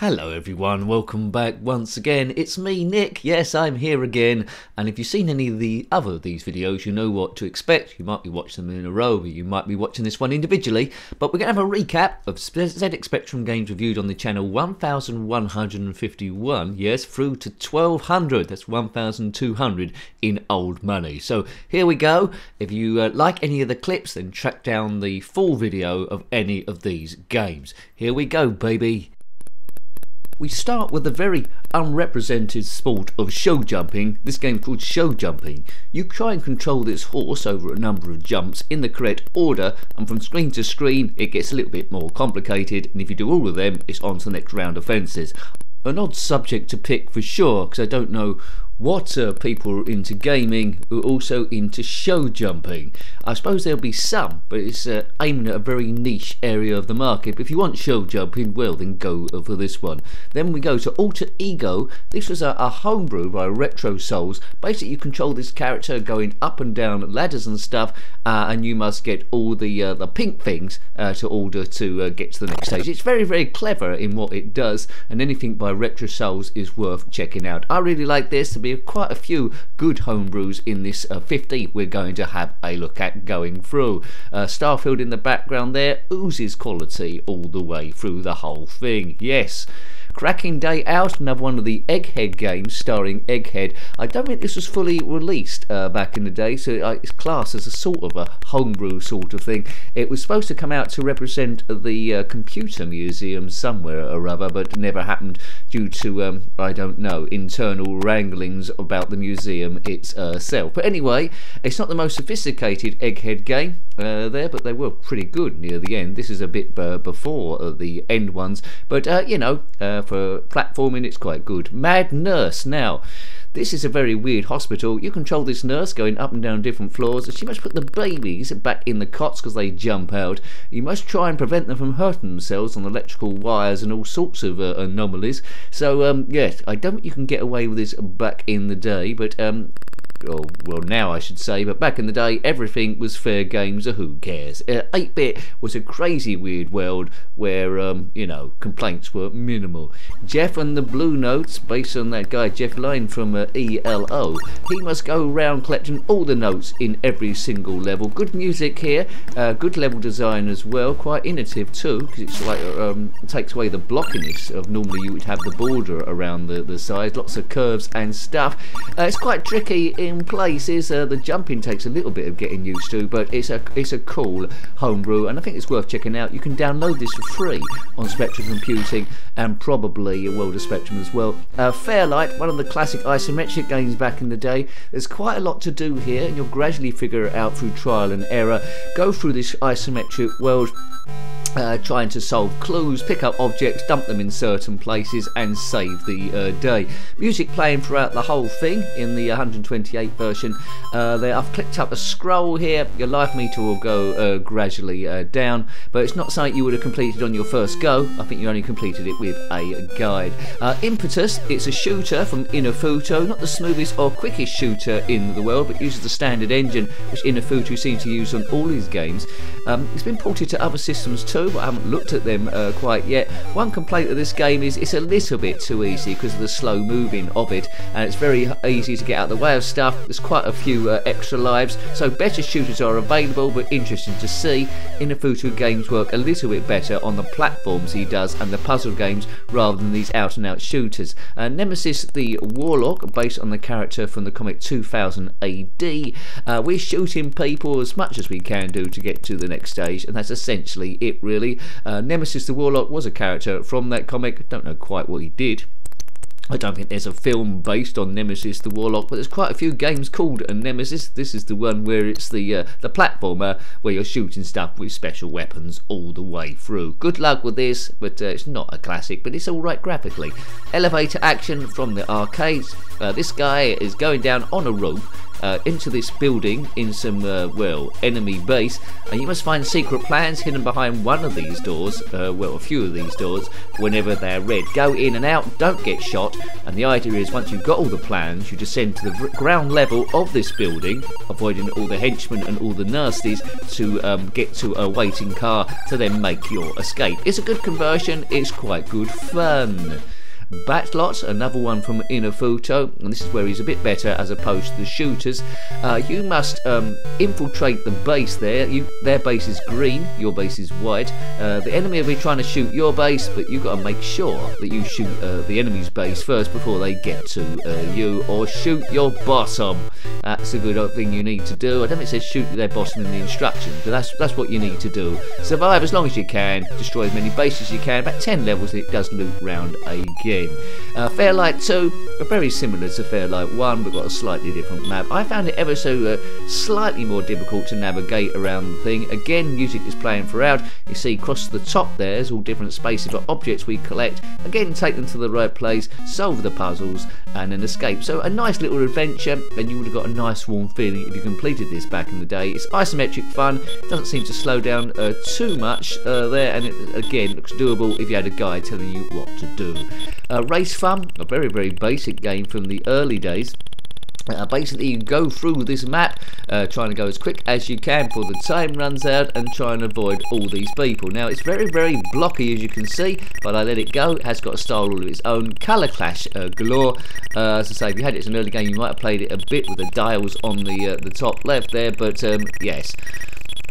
Hello everyone, welcome back once again. It's me, Nick. Yes, I'm here again. And if you've seen any of the other of these videos, you know what to expect. You might be watching them in a row, or you might be watching this one individually. But we're going to have a recap of ZX Spectrum games reviewed on the channel 1151, yes, through to 1200. That's 1200 in old money. So here we go. If you uh, like any of the clips, then track down the full video of any of these games. Here we go, baby. We start with the very unrepresented sport of show jumping, this game called show jumping. You try and control this horse over a number of jumps in the correct order and from screen to screen it gets a little bit more complicated and if you do all of them it's on to the next round of fences. An odd subject to pick for sure because I don't know what uh, people into gaming who are also into show jumping. I suppose there'll be some, but it's uh, aiming at a very niche area of the market. But if you want show jumping, well, then go for this one. Then we go to Alter Ego. This was a, a homebrew by Retro Souls. Basically, you control this character going up and down ladders and stuff, uh, and you must get all the uh, the pink things uh, to order to uh, get to the next stage. It's very, very clever in what it does, and anything by Retro Souls is worth checking out. I really like this be quite a few good homebrews in this uh, 50 we're going to have a look at going through. Uh, Starfield in the background there oozes quality all the way through the whole thing. Yes. Cracking Day Out, another one of the Egghead games starring Egghead. I don't think this was fully released uh, back in the day, so it's classed as a sort of a homebrew sort of thing. It was supposed to come out to represent the uh, computer museum somewhere or other, but never happened due to, um, I don't know, internal wranglings about the museum itself. But anyway, it's not the most sophisticated Egghead game uh, there, but they were pretty good near the end. This is a bit uh, before uh, the end ones, but uh, you know, for platforming, it's quite good. Mad Nurse now. This is a very weird hospital. You control this nurse going up and down different floors. And she must put the babies back in the cots because they jump out. You must try and prevent them from hurting themselves on electrical wires and all sorts of uh, anomalies. So, um, yes, I don't think you can get away with this back in the day, but um, or well now I should say, but back in the day everything was fair game, so who cares? 8-bit uh, was a crazy weird world where um, you know complaints were minimal. Jeff and the Blue Notes, based on that guy Jeff Lynne from uh, ELO, he must go around collecting all the notes in every single level. Good music here, uh, good level design as well, quite innovative too, because it's like um, takes away the blockiness of normally you would have the border around the, the sides, lots of curves and stuff. Uh, it's quite tricky in places. Uh, the jumping takes a little bit of getting used to, but it's a it's a cool homebrew, and I think it's worth checking out. You can download this for free on Spectrum Computing and probably a World of Spectrum as well. Uh, Fairlight, one of the classic isometric games back in the day. There's quite a lot to do here, and you'll gradually figure it out through trial and error. Go through this isometric world uh, trying to solve clues, pick up objects, dump them in certain places, and save the uh, day. Music playing throughout the whole thing in the 128 version. Uh, there, I've clicked up a scroll here. Your life meter will go uh, gradually uh, down, but it's not something you would have completed on your first go. I think you only completed it with a guide. Impetus, it's a shooter from Inufuto, not the smoothest or quickest shooter in the world, but uses the standard engine which Inufuto seems to use on all his games. Um, it's been ported to other systems too but I haven't looked at them uh, quite yet. One complaint of this game is it's a little bit too easy because of the slow moving of it, and it's very easy to get out of the way of stuff. There's quite a few uh, extra lives, so better shooters are available, but interesting to see. Inufuto games work a little bit better on the platforms he does and the puzzle games rather than these out and out shooters. Uh, Nemesis the Warlock, based on the character from the comic 2000 AD, uh, we're shooting people as much as we can do to get to the next stage, and that's essentially it really. Uh, Nemesis the Warlock was a character from that comic. Don't know quite what he did. I don't think there's a film based on Nemesis the Warlock, but there's quite a few games called a Nemesis. This is the one where it's the uh, the platformer where you're shooting stuff with special weapons all the way through. Good luck with this, but uh, it's not a classic, but it's all right graphically. Elevator action from the arcades. Uh, this guy is going down on a rope uh, into this building in some, uh, well, enemy base, and you must find secret plans hidden behind one of these doors, uh, well, a few of these doors, whenever they're red. Go in and out, don't get shot, and the idea is once you've got all the plans, you descend to the ground level of this building, avoiding all the henchmen and all the nasties to um, get to a waiting car to then make your escape. It's a good conversion, it's quite good fun. Battlot, another one from Inufuto, and this is where he's a bit better as opposed to the shooters. Uh, you must um, infiltrate the base there. You, their base is green, your base is white. Uh, the enemy will be trying to shoot your base, but you've got to make sure that you shoot uh, the enemy's base first before they get to uh, you, or shoot your bottom. That's a good thing you need to do. I don't think it says shoot their bottom in the instructions, but that's that's what you need to do. Survive as long as you can, destroy as many bases as you can. About 10 levels, it does loop round again in. Uh, Fairlight 2, very similar to Fairlight 1, but got a slightly different map. I found it ever so uh, slightly more difficult to navigate around the thing. Again, music is playing throughout. You see, across the top there's all different spaces for objects we collect. Again, take them to the right place, solve the puzzles, and then escape. So a nice little adventure, and you would have got a nice warm feeling if you completed this back in the day. It's isometric fun, doesn't seem to slow down uh, too much uh, there, and it again looks doable if you had a guide telling you what to do. Uh, Race Fun, a very, very basic game from the early days. Uh, basically, you go through this map, uh, trying to go as quick as you can before the time runs out and try and avoid all these people. Now, it's very, very blocky as you can see, but I let it go. It has got a style all of its own. Colour clash uh, galore. Uh, as I say, if you had it as an early game, you might have played it a bit with the dials on the uh, the top left there, but um, yes.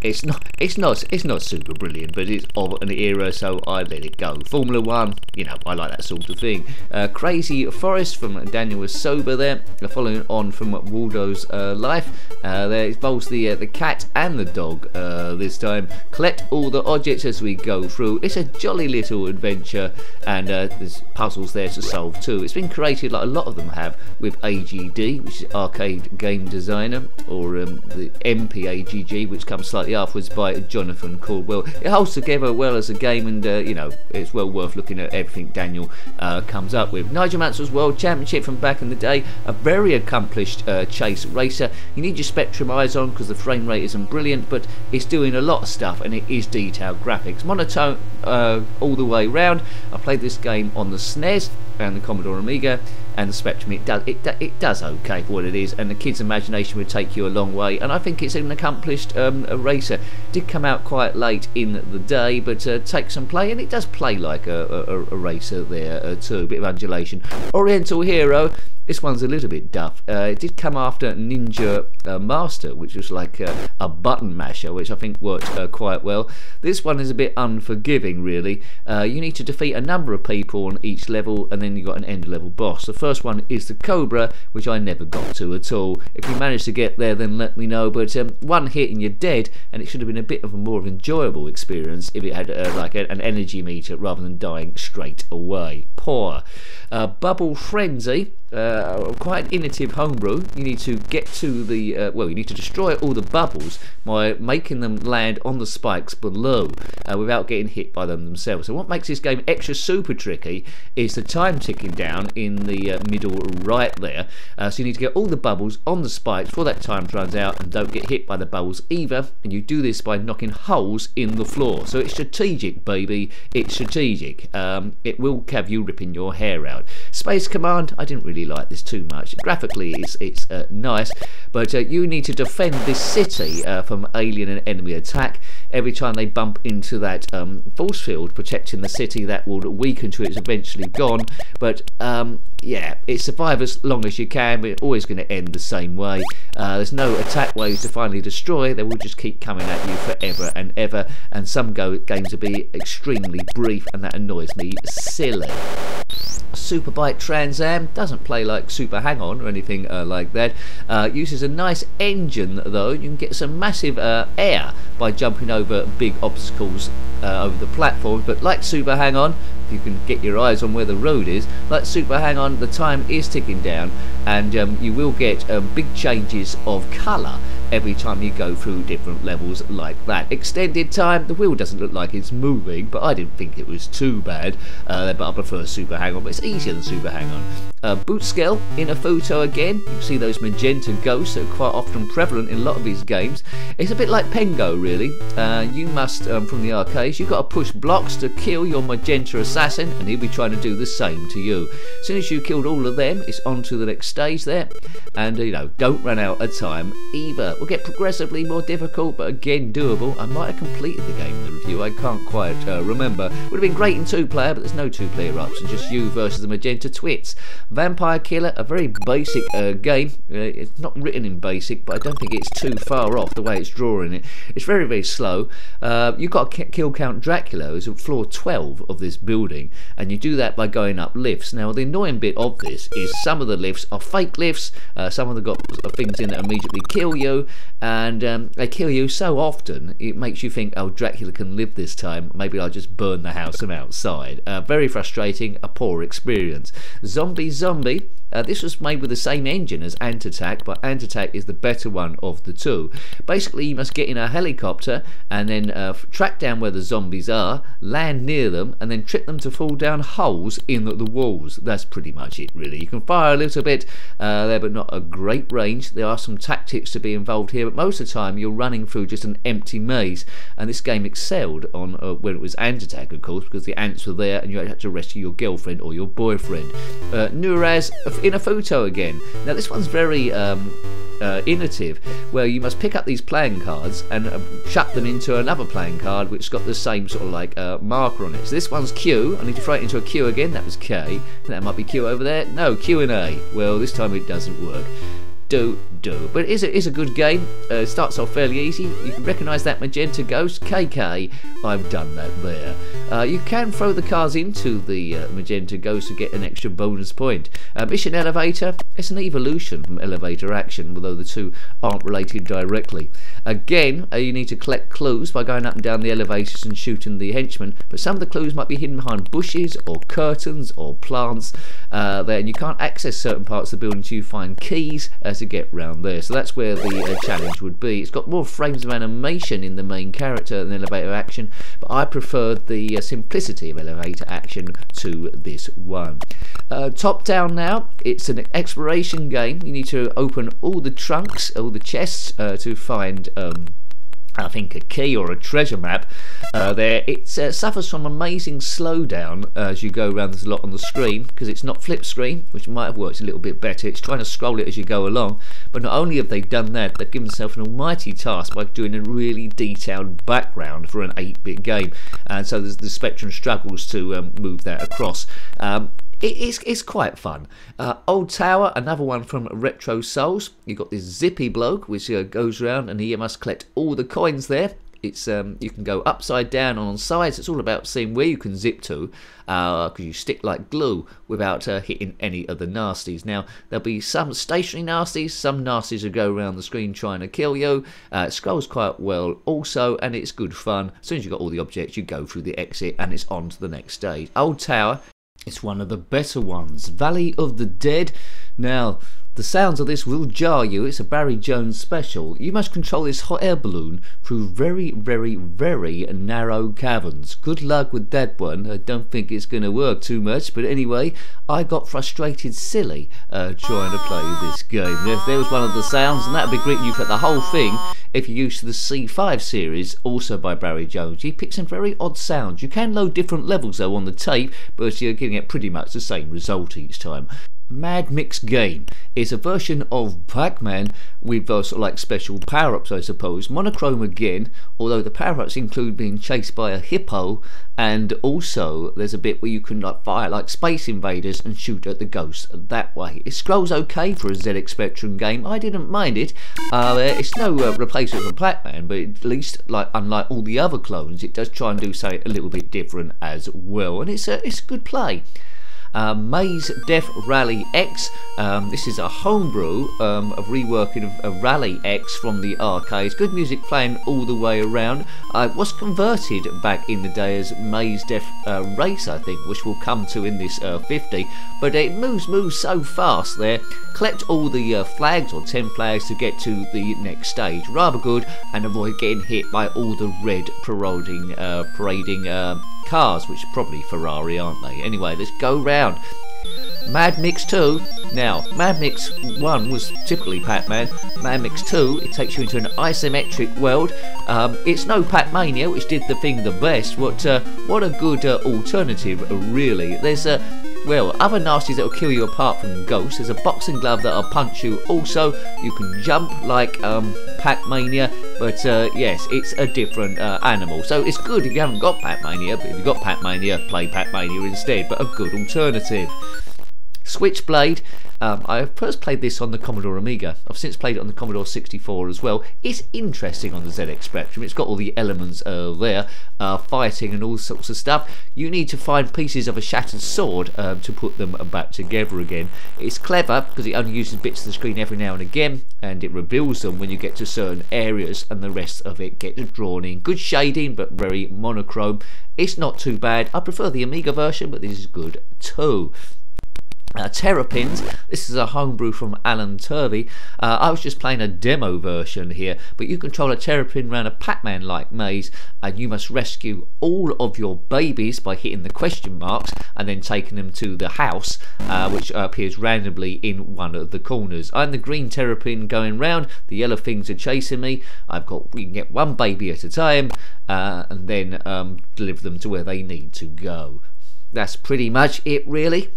It's not, it's not, it's not super brilliant, but it's of an era, so I let it go. Formula One, you know, I like that sort of thing. Uh, Crazy Forest from Daniel was sober there, uh, following on from Waldo's uh, life. Uh, there involves the uh, the cat and the dog uh, this time. Collect all the objects as we go through. It's a jolly little adventure, and there's puzzles there to solve too. It's been created like a lot of them have with AGD, which is Arcade Game Designer, or um, the MPAGD, which comes slightly afterwards by Jonathan Cauldwell. It holds together well as a game, and uh, you know it's well worth looking at everything Daniel uh, comes up with. Nigel Mansell's World Championship from back in the day, a very accomplished uh, chase racer. You need your Spectrum eyes on because the frame rate isn't brilliant, but it's doing a lot of stuff and it is detailed graphics. Monotone uh, all the way round. I played this game on the SNES and the Commodore Amiga and the Spectrum. It does it, it does okay for what it is, and the kid's imagination would take you a long way. And I think it's an accomplished um, racer. Did come out quite late in the day, but uh, some play, and it does play like a, a, a racer there uh, too. A bit of undulation. Oriental Hero this one's a little bit duff. Uh, it did come after Ninja uh, Master, which was like a, a, button masher, which I think worked uh, quite well. This one is a bit unforgiving, really. Uh, you need to defeat a number of people on each level, and then you've got an end level boss. The first one is the Cobra, which I never got to at all. If you manage to get there, then let me know. But um, one hit and you're dead, and it should have been a bit of a more enjoyable experience if it had uh, like a, an energy meter rather than dying straight away. Poor. Uh, Bubble Frenzy uh, quite an innovative homebrew. You need to get to the uh, well, you need to destroy all the bubbles by making them land on the spikes below uh, without getting hit by them themselves. So what makes this game extra super tricky is the time ticking down in the uh, middle right there. Uh, so you need to get all the bubbles on the spikes before that time runs out and don't get hit by the bubbles either. And you do this by knocking holes in the floor. So it's strategic, baby. It's strategic. Um, it will have you ripping your hair out. Space Command, I didn't really really like this too much. Graphically, it's, it's uh, nice, but uh, you need to defend this city uh, from alien and enemy attack. Every time they bump into that um, force field protecting the city, that will weaken to it's eventually gone. But um, yeah, it survive as long as you can, but it's always going to end the same way. Uh, there's no attack waves to finally destroy, they will just keep coming at you forever and ever, and some go games will be extremely brief, and that annoys me silly. Superbike Trans Am doesn't play like Super Hang On or anything uh, like that. Uh, uses a nice engine though. You can get some massive uh, air by jumping over big obstacles uh, over the platform. But like Super Hang On, if you can get your eyes on where the road is, like Super Hang On, the time is ticking down, and um, you will get um, big changes of colour every time you go through different levels like that. Extended time, the wheel doesn't look like it's moving, but I didn't think it was too bad. Uh, but I prefer Super Hang On, but it's easier than Super Hang On. Uh, Bootskell in a photo again. You see those magenta ghosts that are quite often prevalent in a lot of these games. It's a bit like Pengo, really. Uh, you must, um, from the arcades, you've got to push blocks to kill your magenta assassin, and he'll be trying to do the same to you. As soon as you killed all of them, it's on to the next stage there. And, you know, don't run out of time either. Will get progressively more difficult, but again, doable. I might have completed the game in the review, I can't quite uh, remember. Would have been great in two player, but there's no two player option, just you versus the magenta twits. Vampire Killer, a very basic uh, game. Uh, it's not written in basic, but I don't think it's too far off the way it's drawing it. It's very, very slow. Uh, you've got to kill Count Dracula, who's at floor 12 of this building, and you do that by going up lifts. Now, the annoying bit of this is some of the lifts are fake lifts, uh, some of them got things in that immediately kill you, and um, they kill you so often it makes you think, oh, Dracula can live this time. Maybe I'll just burn the house from outside. Uh, very frustrating, a poor experience. Zombie Zombie uh, this was made with the same engine as Ant Attack, but Ant Attack is the better one of the two. Basically, you must get in a helicopter and then uh, track down where the zombies are, land near them, and then trick them to fall down holes in the, the walls. That's pretty much it, really. You can fire a little bit uh, there, but not a great range. There are some tactics to be involved here, but most of the time you're running through just an empty maze. And this game excelled on uh, when it was Ant Attack, of course, because the ants were there and you had to rescue your girlfriend or your boyfriend. Uh, Neuras Inufuto again. Now this one's very um, uh, innovative, where you must pick up these playing cards and uh, chuck them into another playing card which's got the same sort of like uh, marker on it. So this one's Q. I need to throw it into a Q again. That was K. That might be Q over there. No, Q and A. Well, this time it doesn't work do do. But it is a, is a good game. Uh, starts off fairly easy. You can recognise that magenta ghost, KK. I've done that there. Uh, you can throw the cars into the uh, magenta ghost to get an extra bonus point. Uh, mission elevator. It's an evolution from elevator action, although the two aren't related directly. Again, uh, you need to collect clues by going up and down the elevators and shooting the henchmen. But some of the clues might be hidden behind bushes or curtains or plants uh, there, and you can't access certain parts of the building until you find keys to get round there. So that's where the uh, challenge would be. It's got more frames of animation in the main character than elevator action, but I preferred the uh, simplicity of elevator action to this one. Uh, top down now, it's an exploration game. You need to open all the trunks, all the chests uh, to find um, I think a key or a treasure map uh, there. It uh, suffers from amazing slowdown as you go around. There's a lot on the screen because it's not flip screen, which might have worked a little bit better. It's trying to scroll it as you go along. But not only have they done that, they've given themselves an almighty task by doing a really detailed background for an 8-bit game. And so the Spectrum struggles to um, move that across. Um, it's, it's quite fun. Uh, Old Tower, another one from Retro Souls. You've got this zippy bloke which uh, goes around and he must collect all the coins there. It's um, You can go upside down on sides. It's all about seeing where you can zip to because uh, you stick like glue without uh, hitting any of the nasties. Now, there'll be some stationary nasties, some nasties will go around the screen trying to kill you. Uh, it scrolls quite well also, and it's good fun. As soon as you've got all the objects, you go through the exit and it's on to the next stage. Old Tower it's one of the better ones. Valley of the Dead. Now, the sounds of this will jar you. It's a Barry Jones special. You must control this hot air balloon through very, very, very narrow caverns. Good luck with that one. I don't think it's going to work too much, but anyway, I got frustrated silly uh, trying to play this game. There, there was one of the sounds, and that would be great. You put the whole thing if you're used to the C5 series, also by Barry Jones. He picks some very odd sounds. You can load different levels though on the tape, but you're getting it pretty much the same result each time. Mad Mix Game is a version of Pac-Man with uh, sort of like special power-ups I suppose. Monochrome again, although the power-ups include being chased by a hippo and also there's a bit where you can like fire like Space Invaders and shoot at the ghosts that way. It scrolls okay for a ZX Spectrum game. I didn't mind it. Uh, it's no uh, replacement for Pac-Man, but at least like unlike all the other clones, it does try and do something a little bit different as well, and it's a it's a good play uh, Maze Death Rally X. Um, this is a homebrew um, of reworking of, of, Rally X from the arcades. Good music playing all the way around. Uh, was converted back in the day as Maze Death uh, Race, I think, which we'll come to in this uh, 50. But it moves moves so fast there. Collect all the uh, flags or 10 flags to get to the next stage. Rather good and avoid getting hit by all the red parading, parading cars, which are probably Ferrari, aren't they? Anyway, let's go round. Mad Mix 2. Now, Mad Mix 1 was typically Pac-Man. Mad Mix 2, it takes you into an isometric world. Um, it's no Pac-Mania, which did the thing the best. What uh, what a good uh, alternative, really. There's a well, other nasties that will kill you apart from ghosts. There's a boxing glove that'll punch you. Also, you can jump like um, Pac-Mania, but uh, yes, it's a different uh, animal. So it's good if you haven't got Pac-Mania, but if you've got Pac-Mania, play Pac-Mania instead, but a good alternative. Switchblade, um, I first played this on the Commodore Amiga. I've since played it on the Commodore 64 as well. It's interesting on the ZX Spectrum. It's got all the elements uh, there, uh, fighting and all sorts of stuff. You need to find pieces of a shattered sword um, to put them back together again. It's clever because it only uses bits of the screen every now and again, and it reveals them when you get to certain areas, and the rest of it gets drawn in. Good shading, but very monochrome. It's not too bad. I prefer the Amiga version, but this is good too. Uh, Terrapins, this is a homebrew from Alan Turvey. Uh, I was just playing a demo version here, but you control a Terrapin around a Pac-Man like maze and you must rescue all of your babies by hitting the question marks and then taking them to the house, uh, which appears randomly in one of the corners. I'm the green Terrapin going round, the yellow things are chasing me. I've got, we can get one baby at a time uh, and then um, deliver them to where they need to go. That's pretty much it really.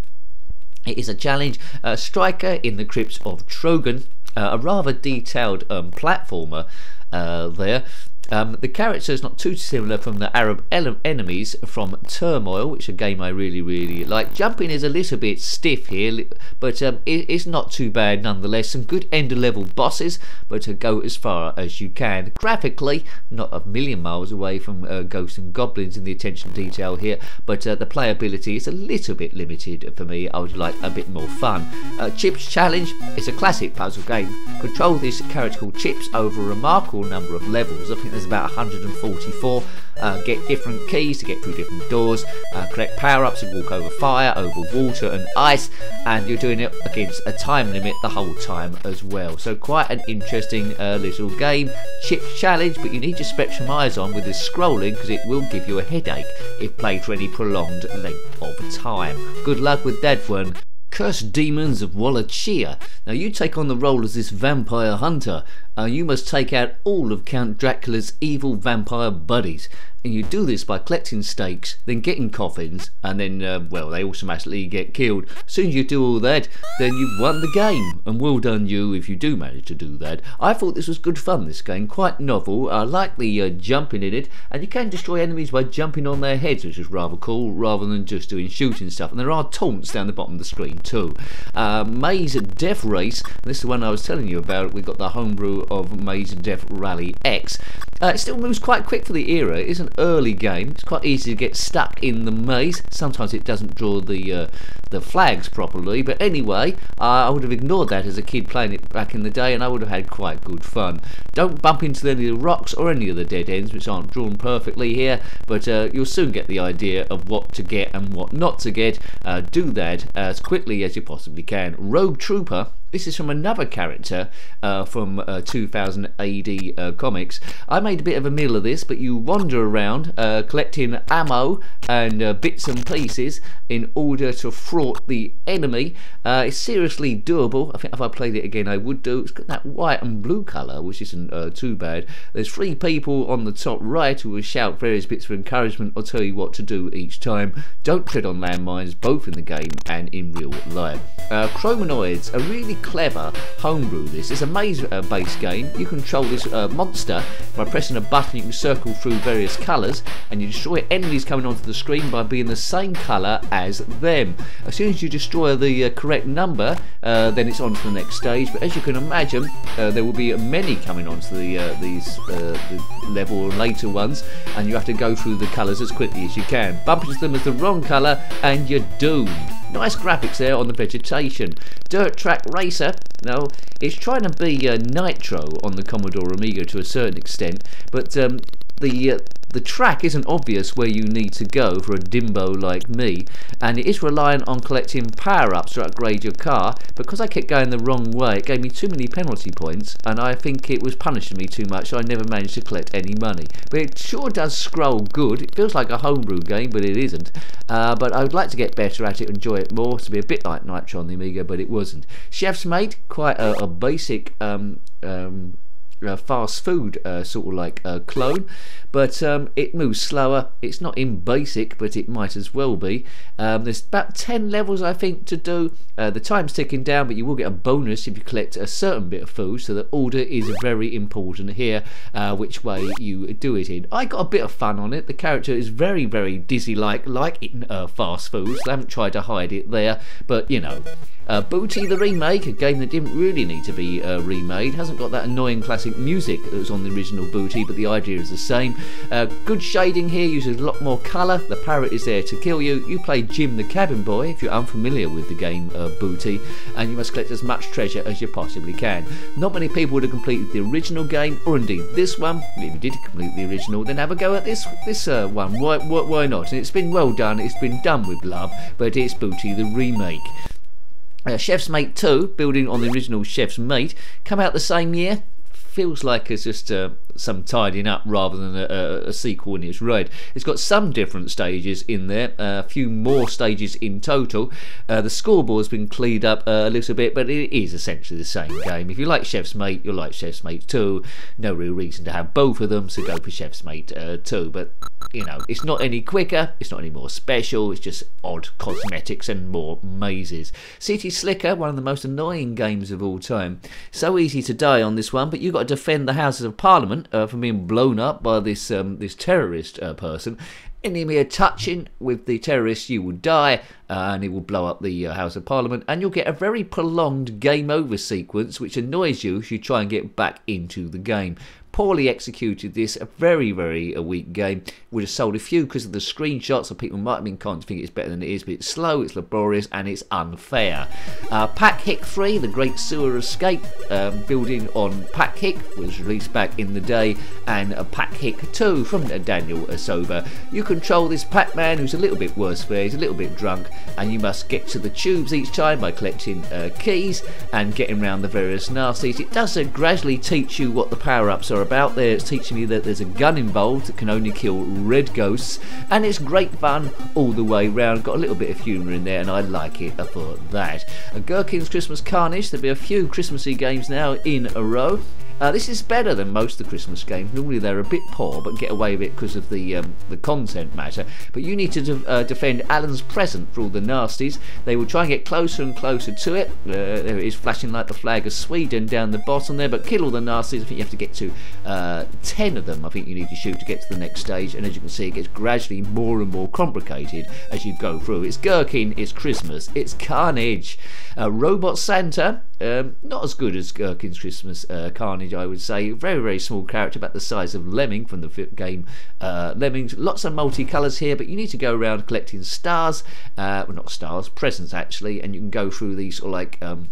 It is a challenge. Uh, Striker in the crypts of Trogan, uh, a rather detailed um, platformer uh, there. Um, the character is not too similar from the Arab enemies from Turmoil, which a game I really, really like. Jumping is a little bit stiff here, but um, it, it's not too bad nonetheless. Some good end level bosses, but to go as far as you can. Graphically, not a million miles away from uh, Ghosts and Goblins in the attention detail here, but uh, the playability is a little bit limited for me. I would like a bit more fun. Uh, Chips Challenge is a classic puzzle game. Control this character called Chips over a remarkable number of levels. I think there's about 144. Uh, get different keys to get through different doors, uh, collect power ups and walk over fire, over water and ice, and you're doing it against a time limit the whole time as well. So, quite an interesting uh, little game. Chip challenge, but you need your Spectrum eyes on with this scrolling because it will give you a headache if played for any prolonged length of time. Good luck with that one. Cursed demons of Wallachia. Now you take on the role as this vampire hunter. Uh, you must take out all of Count Dracula's evil vampire buddies and you do this by collecting stakes, then getting coffins, and then, uh, well, they automatically get killed. As soon as you do all that, then you've won the game, and well done you if you do manage to do that. I thought this was good fun, this game, quite novel. I like the uh, jumping in it, and you can destroy enemies by jumping on their heads, which is rather cool, rather than just doing shooting stuff. And there are taunts down the bottom of the screen too. Uh, Maze Death Race, this is the one I was telling you about. We've got the homebrew of Maze and Death Rally X. Uh, it still moves quite quick for the era. It's an early game. It's quite easy to get stuck in the maze. Sometimes it doesn't draw the uh, the flags properly, but anyway, uh, I would have ignored that as a kid playing it back in the day, and I would have had quite good fun. Don't bump into any of the rocks or any of the dead ends, which aren't drawn perfectly here, but uh, you'll soon get the idea of what to get and what not to get. Uh, do that as quickly as you possibly can. Rogue Trooper this is from another character uh, from uh, 2000 AD uh, comics. I made a bit of a meal of this, but you wander around uh, collecting ammo and uh, bits and pieces in order to thwart the enemy. Uh, it's seriously doable. I think if I played it again, I would do. It's got that white and blue colour, which isn't too bad. There's three people on the top right who will shout various bits of encouragement or tell you what to do each time. Don't tread on landmines, both in the game and in real life. Chromanoids are really clever homebrew this. It's a maze-based uh, game. You control this uh, monster by pressing a button. You can circle through various colours and you destroy enemies coming onto the screen by being the same colour as them. As soon as you destroy the uh, correct number, uh, then it's on to the next stage. But as you can imagine, uh, there will be many coming onto the uh, these the level later ones, and you have to go through the colours as quickly as you can. Bump into them as the wrong colour, and you're doomed. Nice graphics there on the vegetation. Dirt Track Racer, no, it's trying to be uh, Nitro on the Commodore Amiga to a certain extent, but um, the uh, the track isn't obvious where you need to go for a dimbo like me, and it is reliant on collecting power-ups to upgrade your car. Because I kept going the wrong way, it gave me too many penalty points, and I think it was punishing me too much, so I never managed to collect any money. But it sure does scroll good. It feels like a homebrew game, but it isn't. Uh, but I would like to get better at it, enjoy it more, to be a bit like Nitro on the Amiga, but it wasn't. Chef's Mate, quite a, a basic um, um, uh, fast food uh, sort of like uh, clone, but um, it moves slower. It's not in basic, but it might as well be. Um, there's about 10 levels, I think, to do. Uh, the time's ticking down, but you will get a bonus if you collect a certain bit of food, so the order is very important here, uh, which way you do it in. I got a bit of fun on it. The character is very, very dizzy-like, like in uh, fast food, so I haven't tried to hide it there, but you know. Uh, Booty the Remake, a game that didn't really need to be uh, remade, hasn't got that annoying classic music that was on the original Booty, but the idea is the same. Uh, good shading here, uses a lot more colour. The parrot is there to kill you. You play Jim the Cabin Boy if you're unfamiliar with the game uh, Booty, and you must collect as much treasure as you possibly can. Not many people would have completed the original game, or indeed this one. If you did complete the original, then have a go at this this uh, one. Why, why, why not? And it's been well done. It's been done with love, but it's Booty the remake. Uh, Chef's Mate 2, building on the original Chef's Mate, come out the same year. Feels like it's just uh, some tidying up rather than a, a, sequel in its raid. It's got some different stages in there, uh, a few more stages in total. Uh, the scoreboard's been cleaned up a little bit, but it is essentially the same game. If you like Chef's Mate, you'll like Chef's Mate 2. No real reason to have both of them, so go for Chef's Mate uh, 2. But you know, it's not any quicker, it's not any more special, it's just odd cosmetics and more mazes. City Slicker, one of the most annoying games of all time. So easy to die on this one, but you've got to defend the Houses of Parliament uh, from being blown up by this um, this terrorist uh, person. Any mere touching with the terrorist, you will die, uh, and it will blow up the uh, House of Parliament, and you'll get a very prolonged game over sequence, which annoys you as you try and get back into the game poorly executed this, a very, very a weak game. Would have sold a few because of the screenshots, so people might have been kind to think it's better than it is, but it's slow, it's laborious, and it's unfair. Uh, Pack Hick 3, The Great Sewer Escape, um, building on Pack Hick, was released back in the day, and uh, Pack Hick 2 from uh, Daniel Asoba. You control this Pac-Man who's a little bit worse for he's a little bit drunk, and you must get to the tubes each time by collecting uh, keys and getting around the various nasties. It does uh, gradually teach you what the power-ups are about there. It's teaching me that there's a gun involved that can only kill red ghosts, and it's great fun all the way round. Got a little bit of humour in there, and I like it for that. A Gherkin's Christmas Carnage. There'll be a few Christmassy games now in a row. Uh, this is better than most of the Christmas games. Normally they're a bit poor, but get away with it because of the um, the content matter. But you need to de uh, defend Alan's present for all the nasties. They will try and get closer and closer to it. Uh, there it is, flashing like the flag of Sweden down the bottom there. But kill all the nasties. I think you have to get to uh, ten of them. I think you need to shoot to get to the next stage. And as you can see, it gets gradually more and more complicated as you go through. It's Gherkin, it's Christmas, it's Carnage. Uh, Robot Santa, um, not as good as Gherkin's Christmas uh, Carnage I would say. Very, very small character, about the size of Lemming from the game uh, Lemmings. Lots of multicolours here, but you need to go around collecting stars. Uh, well, not stars, presents actually, and you can go through these sort of like. Um,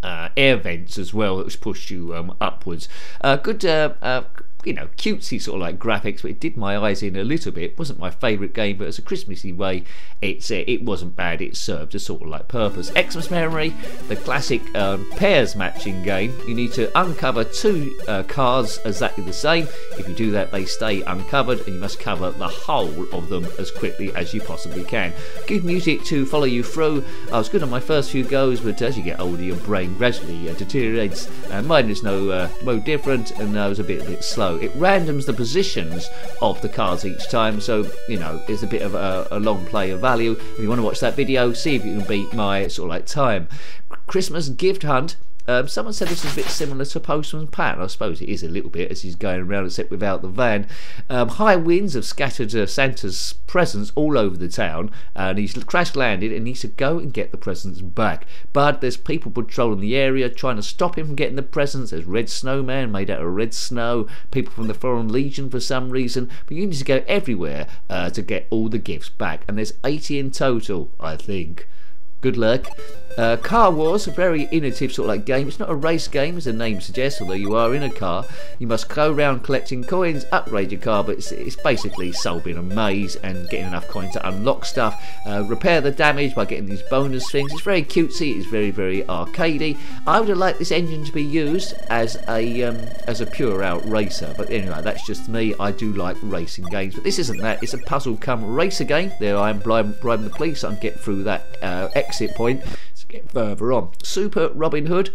uh, air vents as well, which push you um, upwards. Uh, good uh, uh you know, cutesy sort of like graphics, but it did my eyes in a little bit. It wasn't my favourite game, but as a Christmassy way, it's uh, it wasn't bad. It served a sort of like purpose. Xmas Memory, the classic um, pairs matching game. You need to uncover two uh, cards exactly the same. If you do that, they stay uncovered, and you must cover the whole of them as quickly as you possibly can. Good music to follow you through. I was good on my first few goes, but as you get older, your brain gradually uh, deteriorates. Mine is no uh, no different, and I was a bit a bit slow it randoms the positions of the cards each time, so you know it's a bit of a, a long play of value. If you want to watch that video, see if you can beat my sort of like time. Christmas gift hunt um, someone said this is a bit similar to Postman's Pat. I suppose it is a little bit as he's going around, except without the van. Um, high winds have scattered uh, Santa's presents all over the town, and he's crash landed and needs to go and get the presents back. But there's people patrolling the area trying to stop him from getting the presents. There's red snowman made out of red snow, people from the Foreign Legion for some reason. But you need to go everywhere uh, to get all the gifts back, and there's 80 in total, I think. Good luck. Uh, car Wars, a very innovative sort of like game. It's not a race game, as the name suggests, although you are in a car. You must go around collecting coins, upgrade your car, but it's, it's basically solving a maze and getting enough coins to unlock stuff. Uh, repair the damage by getting these bonus things. It's very cutesy, it's very, very arcadey. I would have liked this engine to be used as a um, as a pure out racer, but anyway, that's just me. I do like racing games, but this isn't that. It's a puzzle come racer game. There I am bribing, bribing the police and get through that uh, exit point further on. Super Robin Hood.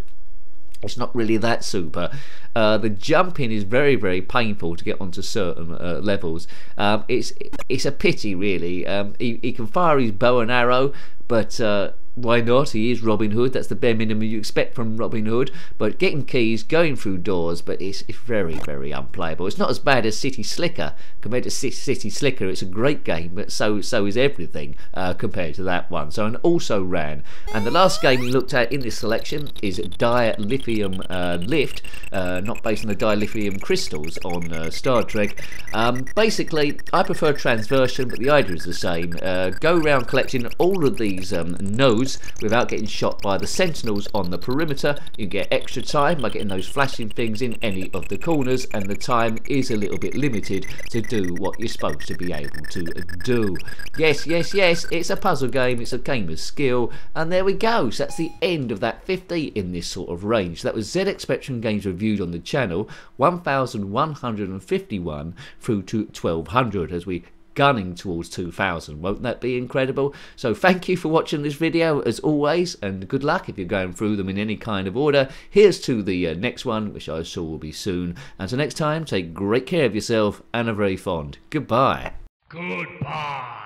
It's not really that super. Uh, the jumping is very, very painful to get onto certain uh, levels. Um, it's it's a pity, really. Um, he, he, can fire his bow and arrow, but uh, why not? He is Robin Hood. That's the bare minimum you expect from Robin Hood. But getting keys, going through doors, but it's, it's very, very unplayable. It's not as bad as City Slicker. Compared to City Slicker, it's a great game, but so so is everything uh, compared to that one. So, and also ran. And the last game we looked at in this selection is Dilithium uh, Lift, uh, not based on the dilithium crystals on uh, Star Trek. Um, basically, I prefer Transversion, but the idea is the same. Uh, go around collecting all of these um, nodes without getting shot by the sentinels on the perimeter. You get extra time by getting those flashing things in any of the corners and the time is a little bit limited to do what you're supposed to be able to do. Yes, yes, yes, it's a puzzle game, it's a game of skill and there we go. So that's the end of that 50 in this sort of range. That was ZX Spectrum games reviewed on the channel 1151 through to 1200 as we gunning towards 2000. Won't that be incredible? So thank you for watching this video as always and good luck if you're going through them in any kind of order. Here's to the uh, next one which I sure will be soon. Until next time take great care of yourself and are very fond. Goodbye. Goodbye.